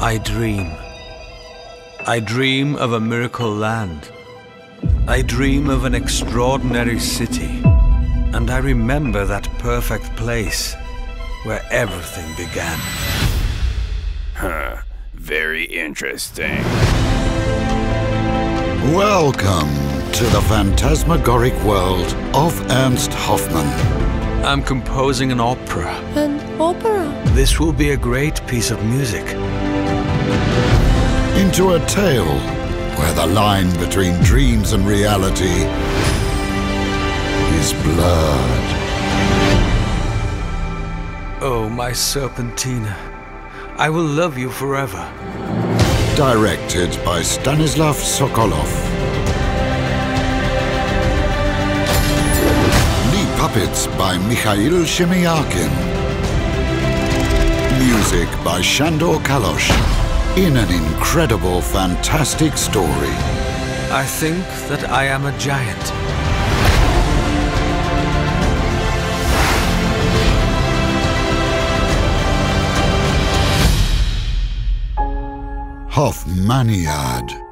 I dream. I dream of a miracle land. I dream of an extraordinary city. And I remember that perfect place where everything began. Huh. Very interesting. Welcome to the phantasmagoric world of Ernst Hoffmann. I'm composing an opera. An opera? This will be a great piece of music. Into a tale where the line between dreams and reality is blurred. Oh, my Serpentina. I will love you forever. Directed by Stanislav Sokolov. Lead puppets by Mikhail Shemyakin. Music by Shandor Kalosh. In an incredible, fantastic story. I think that I am a giant. Hoffmaniad.